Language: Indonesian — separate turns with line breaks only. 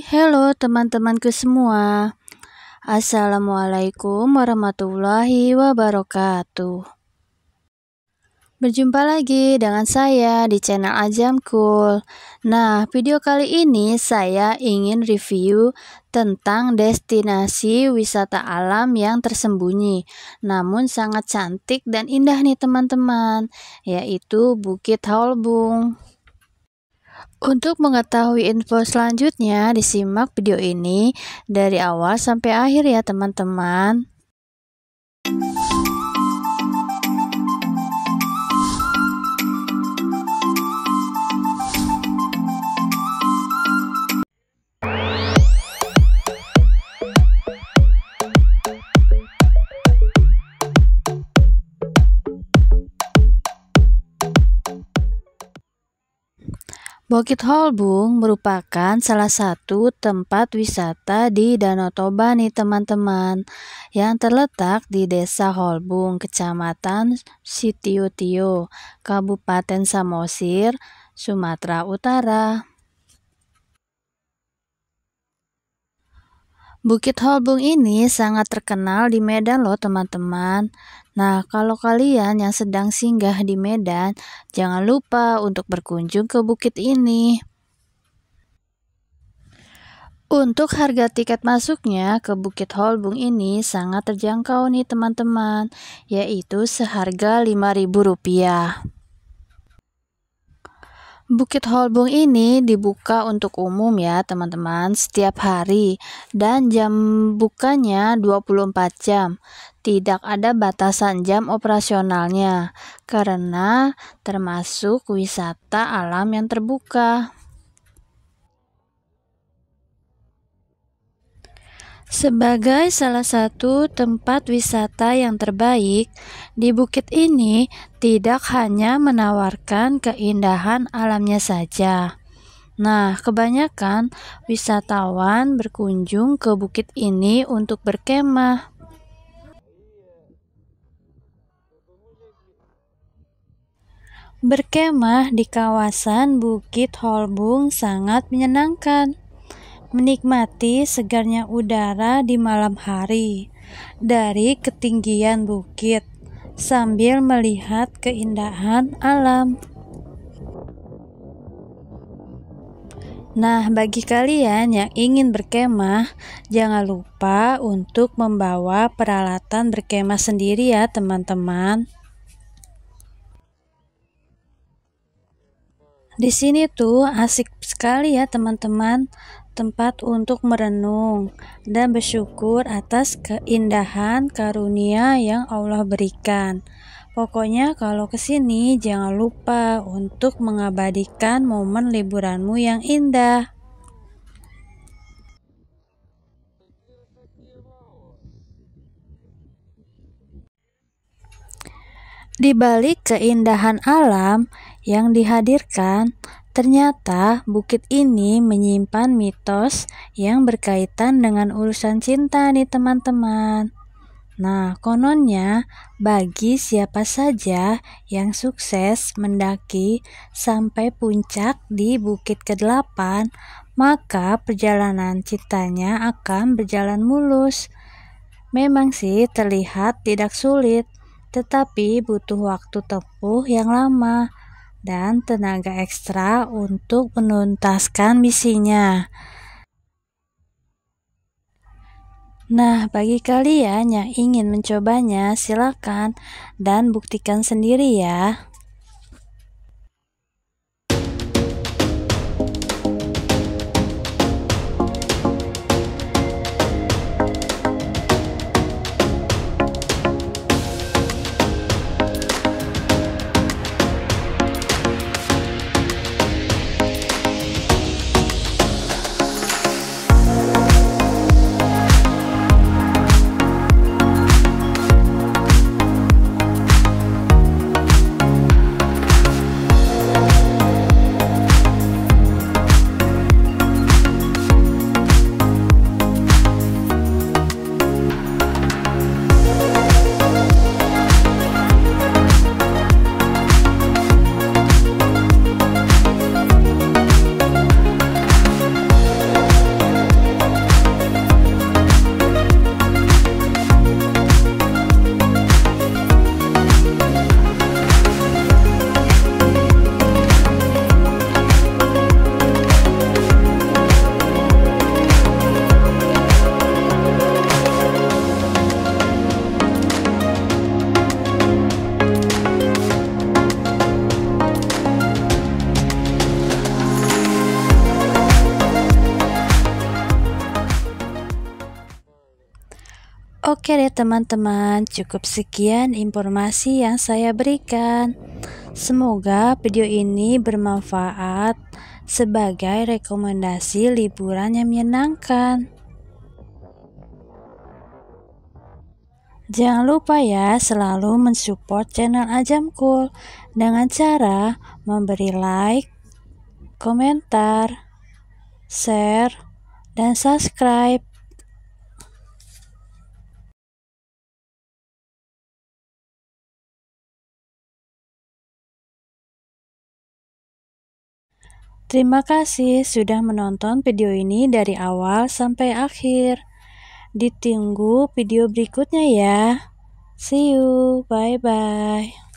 Halo teman-temanku semua. Assalamualaikum warahmatullahi wabarakatuh. Berjumpa lagi dengan saya di channel Ajam Cool. Nah, video kali ini saya ingin review tentang destinasi wisata alam yang tersembunyi, namun sangat cantik dan indah nih teman-teman, yaitu Bukit Holbung. Untuk mengetahui info selanjutnya, disimak video ini dari awal sampai akhir ya teman-teman. Bukit Holbung merupakan salah satu tempat wisata di Danau Toba nih teman-teman yang terletak di Desa Holbung, Kecamatan Sitiutio, Kabupaten Samosir, Sumatera Utara. Bukit Holbung ini sangat terkenal di Medan loh teman-teman. Nah, kalau kalian yang sedang singgah di Medan, jangan lupa untuk berkunjung ke bukit ini. Untuk harga tiket masuknya ke Bukit Holbung ini sangat terjangkau nih teman-teman, yaitu seharga Rp5.000. Bukit Holbung ini dibuka untuk umum ya teman-teman setiap hari dan jam bukanya 24 jam. Tidak ada batasan jam operasionalnya karena termasuk wisata alam yang terbuka. Sebagai salah satu tempat wisata yang terbaik, di bukit ini tidak hanya menawarkan keindahan alamnya saja. Nah, kebanyakan wisatawan berkunjung ke bukit ini untuk berkemah. Berkemah di kawasan Bukit Holbung sangat menyenangkan menikmati segarnya udara di malam hari dari ketinggian bukit sambil melihat keindahan alam. Nah, bagi kalian yang ingin berkemah, jangan lupa untuk membawa peralatan berkemah sendiri ya, teman-teman. Di sini tuh asik sekali ya, teman-teman tempat untuk merenung dan bersyukur atas keindahan karunia yang Allah berikan. Pokoknya kalau ke sini jangan lupa untuk mengabadikan momen liburanmu yang indah. Di balik keindahan alam yang dihadirkan, Ternyata bukit ini menyimpan mitos yang berkaitan dengan urusan cinta nih teman-teman. Nah, kononnya bagi siapa saja yang sukses mendaki sampai puncak di bukit ke-8, maka perjalanan cintanya akan berjalan mulus. Memang sih terlihat tidak sulit, tetapi butuh waktu tempuh yang lama dan tenaga ekstra untuk menuntaskan misinya. Nah, bagi kalian yang ingin mencobanya, silakan dan buktikan sendiri ya. Oke deh teman-teman, cukup sekian informasi yang saya berikan. Semoga video ini bermanfaat sebagai rekomendasi liburan yang menyenangkan. Jangan lupa ya selalu mensupport channel Ajam Cool dengan cara memberi like, komentar, share, dan subscribe. Terima kasih sudah menonton video ini dari awal sampai akhir. Ditunggu video berikutnya ya. See you, bye bye.